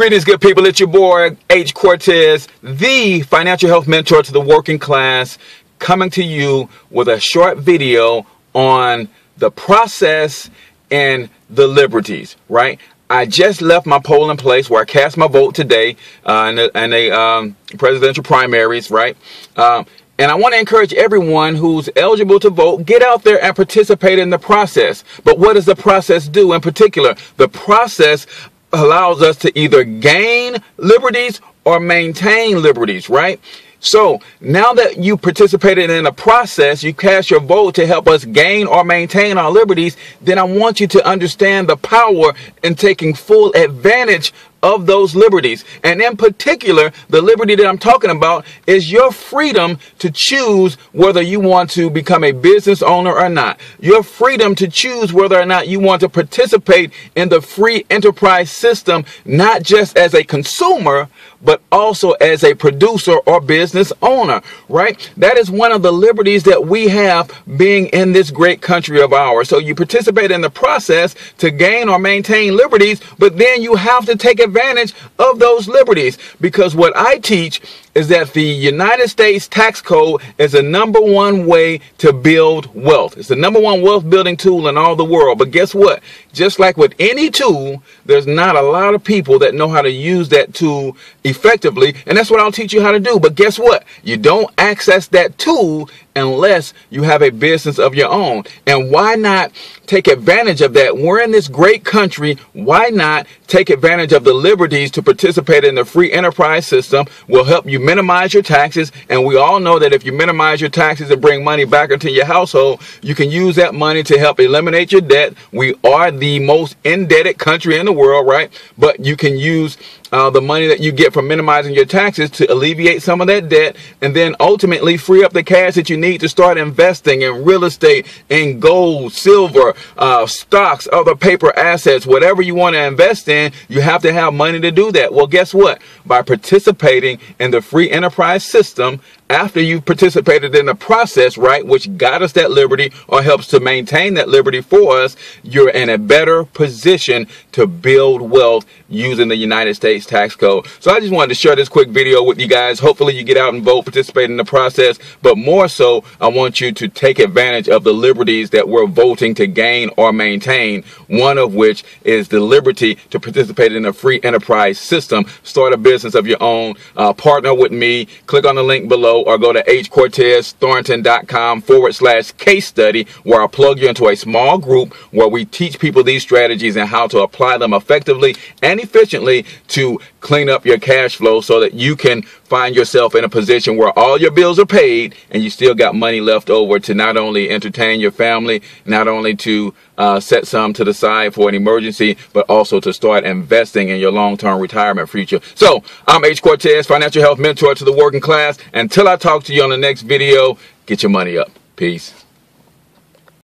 Greetings, good people. It's your boy, H. Cortez, the financial health mentor to the working class, coming to you with a short video on the process and the liberties, right? I just left my polling place where I cast my vote today uh, in the, in the um, presidential primaries, right? Um, and I want to encourage everyone who's eligible to vote, get out there and participate in the process. But what does the process do in particular? The process allows us to either gain liberties or maintain liberties, right? So now that you participated in a process, you cast your vote to help us gain or maintain our liberties, then I want you to understand the power in taking full advantage of those liberties. And in particular, the liberty that I'm talking about is your freedom to choose whether you want to become a business owner or not. Your freedom to choose whether or not you want to participate in the free enterprise system, not just as a consumer, but also as a producer or business owner, right? That is one of the liberties that we have being in this great country of ours. So you participate in the process to gain or maintain liberties, but then you have to take advantage of those liberties. Because what I teach is that the United States tax code is the number one way to build wealth. It's the number one wealth building tool in all the world. But guess what? Just like with any tool, there's not a lot of people that know how to use that tool effectively. And that's what I'll teach you how to do. But guess what? You don't access that tool unless you have a business of your own. And why not take advantage of that? We're in this great country. Why not take advantage of the liberties to participate in the free enterprise system? Will help you minimize your taxes. And we all know that if you minimize your taxes and bring money back into your household, you can use that money to help eliminate your debt. We are the most indebted country in the world, right? But you can use uh, the money that you get from minimizing your taxes to alleviate some of that debt and then ultimately free up the cash that you need to start investing in real estate, in gold, silver, uh, stocks, other paper assets, whatever you want to invest in, you have to have money to do that. Well, guess what? By participating in the free enterprise system, after you've participated in the process, right, which got us that liberty or helps to maintain that liberty for us, you're in a better position to build wealth using the United States tax code. So I just wanted to share this quick video with you guys. Hopefully you get out and vote, participate in the process, but more so, I want you to take advantage of the liberties that we're voting to gain or maintain, one of which is the liberty to participate in a free enterprise system, start a business of your own, uh, partner with me, click on the link below, or go to hcortezthornton.com forward slash case study where I'll plug you into a small group where we teach people these strategies and how to apply them effectively and efficiently to clean up your cash flow so that you can find yourself in a position where all your bills are paid and you still got money left over to not only entertain your family, not only to uh, set some to the side for an emergency, but also to start investing in your long-term retirement future. So I'm H. Cortez, financial health mentor to the working class. Until I talk to you on the next video, get your money up. Peace.